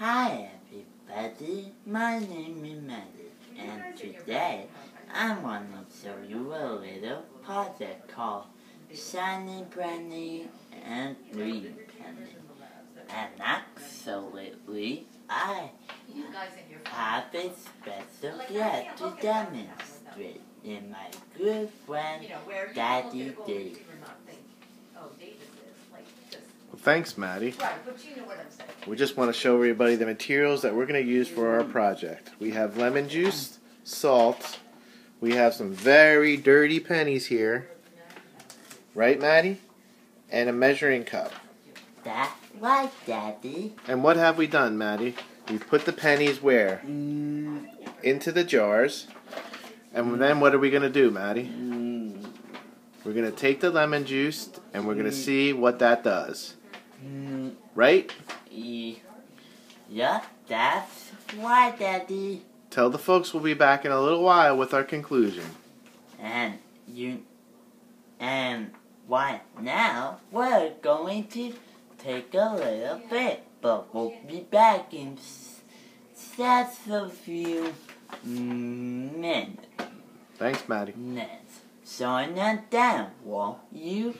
Hi everybody, my name is Mattie, and today I want to show you a little project called Shiny Brandy and Green Penny. And absolutely, I have a special gift to demonstrate in my good friend Daddy Dave. Oh, Well, thanks, Mattie. Right, but you know what I'm saying. We just want to show everybody the materials that we're going to use for our project. We have lemon juice, salt. We have some very dirty pennies here. Right, Mattie? And a measuring cup. That's right, Daddy. And what have we done, Mattie? We've put the pennies where? Mm, Into the jars. And then what are we going to do, Mattie? mm, We're going to take the lemon juice and we're going to see what that does. Mm, Right? yeah, that's right, Daddy. Tell the folks we'll be back in a little while with our conclusion. And you, and right now we're going to take a little bit, but we'll be back in just a few minutes. Thanks, Mattie. minutes. Showing that down, won't you?